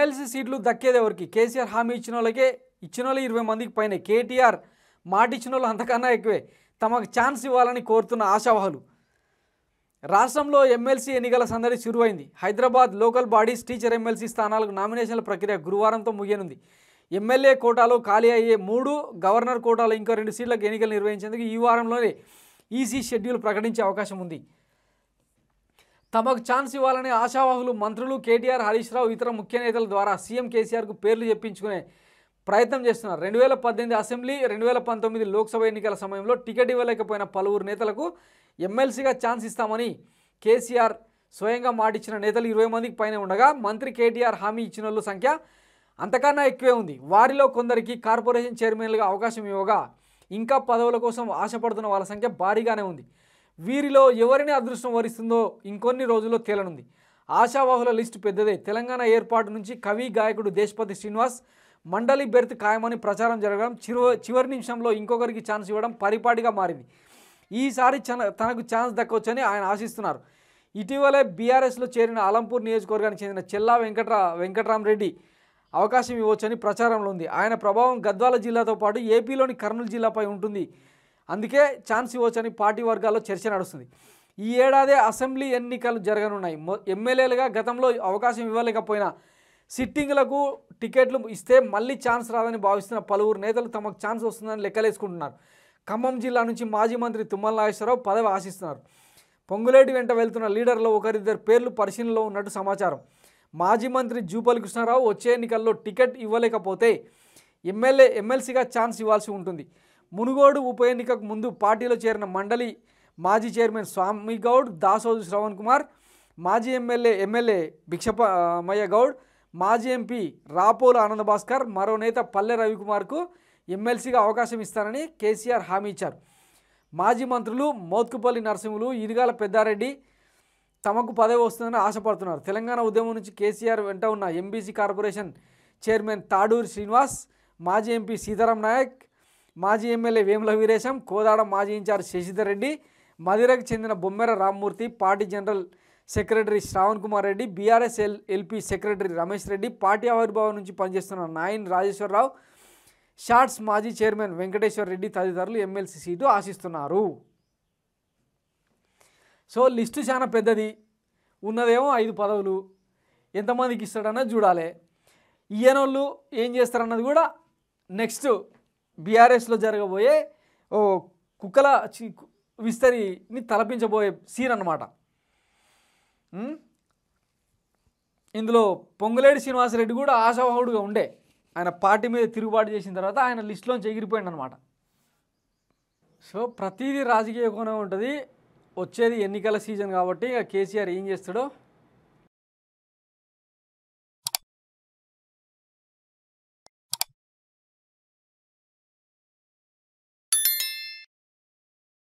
MLC సీట్లు దక్కేది ఎవరికి? కేసీఆర్ హామీ ఇచ్చిన వాళ్ళకే ఇచ్చిన వాళ్ళు ఇరవై మందికి పైన. కేటీఆర్ మాట ఇచ్చిన వాళ్ళు అంతకన్నా ఎక్కువే. తమకు ఛాన్స్ ఇవ్వాలని కోరుతున్న ఆశావాహులు. రాష్ట్రంలో ఎమ్మెల్సీ ఎన్నికల సందడి చురువైంది Hyderabad local bodies teacher MLC స్థానాలకు నామినేషన్ల ప్రక్రియ గురువారంతో ముగియనుంది. ఎమ్మెల్యే కోటాలో ఖాళీ అయ్యే మూడు గవర్నర్ కోటాలో ఇంకో రెండు సీట్లకు ఎన్నికలు నిర్వహించేందుకు ఈ వారంలోనే ఈసీ షెడ్యూల్ ప్రకటించే అవకాశం ఉంది. తమకు ఛాన్స్ ఇవ్వాలని ఆశావాహులు మంత్రులు కేటీఆర్ హరీష్ రావు ఇతర ముఖ్య నేతల ద్వారా సీఎం కేసీఆర్కు పేర్లు చెప్పించుకునే ప్రయత్నం చేస్తున్నారు. రెండు వేల పద్దెనిమిది అసెంబ్లీ రెండు వేల పంతొమ్మిది లోక్సభ ఎన్నికల సమయంలో టికెట్ ఇవ్వలేకపోయిన పలువురు నేతలకు ఎమ్మెల్సీగా ఛాన్స్ ఇస్తామని కేసీఆర్ స్వయంగా మాటిచ్చిన నేతలు ఇరవై మందికి పైన ఉండగా మంత్రి కేటీఆర్ హామీ ఇచ్చిన వాళ్ళ సంఖ్య అంతకన్నా ఎక్కువే ఉంది. వారిలో కొందరికి కార్పొరేషన్ చైర్మన్లుగా అవకాశం ఇవ్వగా ఇంకా పదవుల కోసం ఆశపడుతున్న వాళ్ళ సంఖ్య భారీగానే ఉంది. వీరిలో ఎవరిని అదృష్టం వరిస్తుందో ఇంకొన్ని రోజుల్లో తేలనుంది. ఆశావాహుల లిస్టు పెద్దదే. తెలంగాణ ఏర్పాటు నుంచి కవి గాయకుడు దేశపతి శ్రీనివాస్ మండలి బెర్త్ ఖాయమని ప్రచారం జరగడం చిరు చివరి నిమిషంలో ఇంకొకరికి ఛాన్స్ ఇవ్వడం పరిపాటిగా మారింది. ఈసారి తనకు ఛాన్స్ దక్కవచ్చని ఆయన ఆశిస్తున్నారు. ఇటీవలే బీఆర్ఎస్లో చేరిన అలంపూర్ నియోజకవర్గానికి చెందిన చెల్లా వెంకట్రా వెంకట్రామరెడ్డి అవకాశం ఇవ్వచ్చని ప్రచారంలో ఉంది. ఆయన ప్రభావం గద్వాల జిల్లాతో పాటు ఏపీలోని కర్నూలు జిల్లాపై ఉంటుంది. అందుకే ఛాన్స్ ఇవ్వచ్చని పార్టీ వర్గాల్లో చర్చ నడుస్తుంది. ఈ ఏడాదే అసెంబ్లీ ఎన్నికలు జరగనున్నాయి. ఎమ్మెల్యేలుగా గతంలో అవకాశం ఇవ్వలేకపోయినా సిట్టింగ్లకు టికెట్లు ఇస్తే మళ్ళీ ఛాన్స్ రాదని భావిస్తున్న పలువురు నేతలు తమకు ఛాన్స్ వస్తుందని లెక్కలేసుకుంటున్నారు. ఖమ్మం జిల్లా నుంచి మాజీ మంత్రి తుమ్మల నాగేశ్వరరావు పదవి ఆశిస్తున్నారు. పొంగులేటి వెంట వెళ్తున్న లీడర్లో ఒకరిద్దరు పేర్లు పరిశీలనలో ఉన్నట్టు సమాచారం. మాజీ మంత్రి జూపల్లి కృష్ణారావు వచ్చే ఎన్నికల్లో టికెట్ ఇవ్వలేకపోతే ఎమ్మెల్యే ఎమ్మెల్సీగా ఛాన్స్ ఇవ్వాల్సి ఉంటుంది. మునుగోడు ఉప ఎన్నికకు ముందు పార్టీలో చేరిన మండలి మాజీ చైర్మన్ స్వామి గౌడ్ దాసోజు శ్రవణ్ కుమార్ మాజీ ఎమ్మెల్యే ఎమ్మెల్యే భిక్షపమయ్య గౌడ్ మాజీ ఎంపీ రాపోలు ఆనంద భాస్కర్ మరో నేత పల్లె రవికుమార్కు ఎమ్మెల్సీగా అవకాశం ఇస్తానని కేసీఆర్ హామీ ఇచ్చారు. మాజీ మంత్రులు మోత్కుపల్లి నరసింహులు ఇరుగాల పెద్దారెడ్డి తమకు పదవి వస్తుందని ఆశపడుతున్నారు. తెలంగాణ ఉద్యమం నుంచి కేసీఆర్ వెంట ఉన్న MBC corporation chairman Taduri Srinivas మాజీ ఎంపీ సీతారాం నాయక్ మాజీ ఎమ్మెల్యే వేముల వీరేశం కోదాడ మాజీ ఇన్ఛార్జ్ శశిధర్ రెడ్డి మదిరకు చెందిన Bommera Rammurthy party general secretary Sravan Kumar Reddy BRS L LP secretary Ramesh Reddy party ఆవిర్భావం నుంచి పనిచేస్తున్న నాయన్ రాజేశ్వరరావు షార్ట్స్ మాజీ చైర్మన్ వెంకటేశ్వర రెడ్డి తదితరులు ఎమ్మెల్సీ సీటు ఆశిస్తున్నారు. సో లిస్టు చాలా పెద్దది. ఉన్నదేమో ఐదు పదవులు. ఎంతమందికి ఇస్తాడన్నది చూడాలి. ఈయనోళ్ళు ఏం చేస్తారన్నది కూడా నెక్స్ట్ బీఆర్ఎస్లో జరగబోయే ఓ కుక్కల చి- విస్తరిని తలపించబోయే సీన్ అన్నమాట. ఇందులో పొంగులేడి శ్రీనివాసరెడ్డి కూడా ఆశావాహుడుగా ఉండే. ఆయన పార్టీ మీద తిరుగుబాటు చేసిన తర్వాత ఆయన లిస్టులోంచి ఎగిరిపోయాడు అనమాట సో ప్రతిదీ రాజకీయ కోణం ఉంటుంది. వచ్చేది ఎన్నికల సీజన్ కాబట్టి ఇక కేసీఆర్ ఏం చేస్తాడో